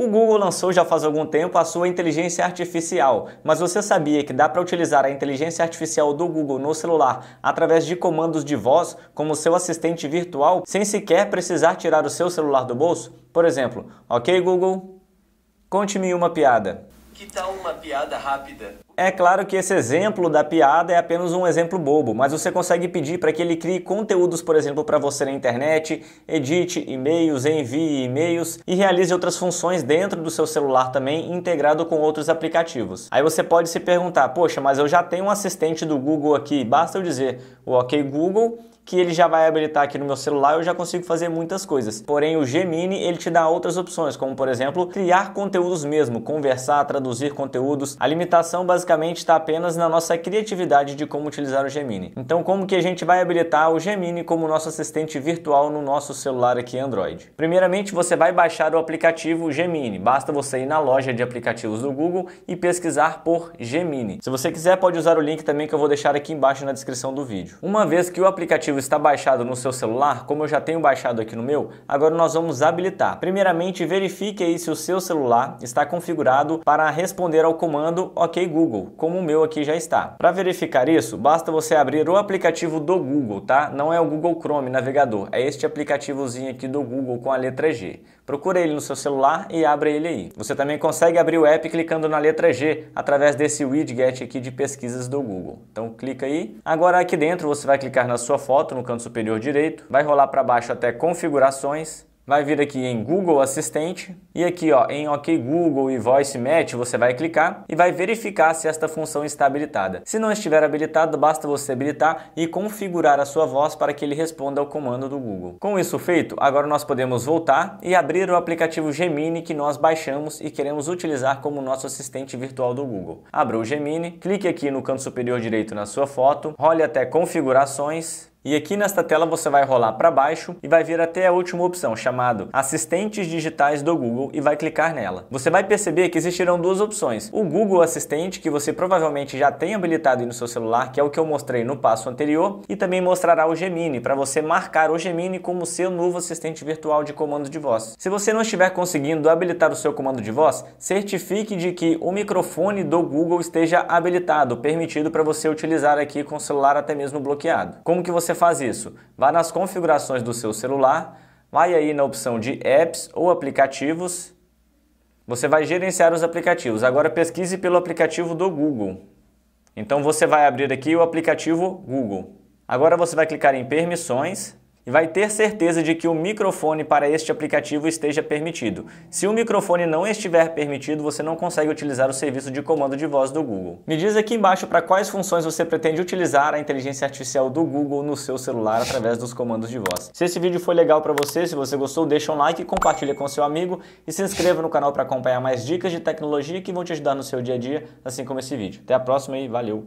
O Google lançou já faz algum tempo a sua inteligência artificial, mas você sabia que dá para utilizar a inteligência artificial do Google no celular através de comandos de voz, como seu assistente virtual, sem sequer precisar tirar o seu celular do bolso? Por exemplo, ok Google, conte-me uma piada. Que tal uma piada rápida? É claro que esse exemplo da piada é apenas um exemplo bobo, mas você consegue pedir para que ele crie conteúdos, por exemplo, para você na internet, edite e-mails, envie e-mails e realize outras funções dentro do seu celular também, integrado com outros aplicativos. Aí você pode se perguntar: poxa, mas eu já tenho um assistente do Google aqui, basta eu dizer o OK Google que ele já vai habilitar aqui no meu celular, eu já consigo fazer muitas coisas. Porém, o Gemini, ele te dá outras opções, como por exemplo, criar conteúdos mesmo, conversar, traduzir conteúdos. A limitação basicamente está apenas na nossa criatividade de como utilizar o Gemini. Então, como que a gente vai habilitar o Gemini como nosso assistente virtual no nosso celular aqui Android? Primeiramente, você vai baixar o aplicativo Gemini. Basta você ir na loja de aplicativos do Google e pesquisar por Gemini. Se você quiser, pode usar o link também que eu vou deixar aqui embaixo na descrição do vídeo. Uma vez que o aplicativo aplicativo está baixado no seu celular, como eu já tenho baixado aqui no meu, agora nós vamos habilitar. Primeiramente, verifique aí se o seu celular está configurado para responder ao comando OK Google, como o meu aqui já está. Para verificar isso, basta você abrir o aplicativo do Google, tá? Não é o Google Chrome navegador, é este aplicativozinho aqui do Google com a letra G. Procure ele no seu celular e abra ele aí. Você também consegue abrir o app clicando na letra G através desse widget aqui de pesquisas do Google. Então clica aí. Agora aqui dentro você vai clicar na sua foto no canto superior direito, vai rolar para baixo até configurações vai vir aqui em Google Assistente e aqui ó, em OK Google e Voice Match você vai clicar e vai verificar se esta função está habilitada. Se não estiver habilitado, basta você habilitar e configurar a sua voz para que ele responda ao comando do Google. Com isso feito, agora nós podemos voltar e abrir o aplicativo Gemini que nós baixamos e queremos utilizar como nosso assistente virtual do Google. Abra o Gemini, clique aqui no canto superior direito na sua foto, role até configurações e aqui nesta tela você vai rolar para baixo e vai vir até a última opção, chamado Assistentes Digitais do Google e vai clicar nela. Você vai perceber que existirão duas opções. O Google Assistente, que você provavelmente já tem habilitado no seu celular, que é o que eu mostrei no passo anterior, e também mostrará o Gemini, para você marcar o Gemini como seu novo assistente virtual de comando de voz. Se você não estiver conseguindo habilitar o seu comando de voz, certifique de que o microfone do Google esteja habilitado, permitido para você utilizar aqui com o celular até mesmo bloqueado. Como que você você faz isso? Vá nas configurações do seu celular, vai aí na opção de apps ou aplicativos. Você vai gerenciar os aplicativos. Agora pesquise pelo aplicativo do Google. Então você vai abrir aqui o aplicativo Google. Agora você vai clicar em permissões e vai ter certeza de que o microfone para este aplicativo esteja permitido. Se o microfone não estiver permitido, você não consegue utilizar o serviço de comando de voz do Google. Me diz aqui embaixo para quais funções você pretende utilizar a inteligência artificial do Google no seu celular através dos comandos de voz. Se esse vídeo foi legal para você, se você gostou, deixa um like, compartilha com seu amigo e se inscreva no canal para acompanhar mais dicas de tecnologia que vão te ajudar no seu dia a dia, assim como esse vídeo. Até a próxima e valeu!